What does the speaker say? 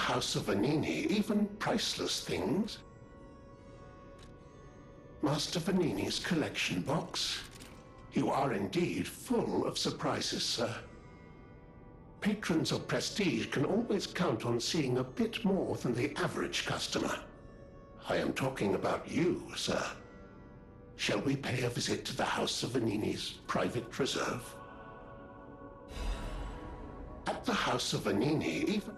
House of Venigni even priceless things? Master Venigni's collection box? You are indeed full of surprises, sir. Patrons of prestige can always count on seeing a bit more than the average customer. I am talking about you, sir. Shall we pay a visit to the House of Venigni's private reserve? At the House of Venigni, even...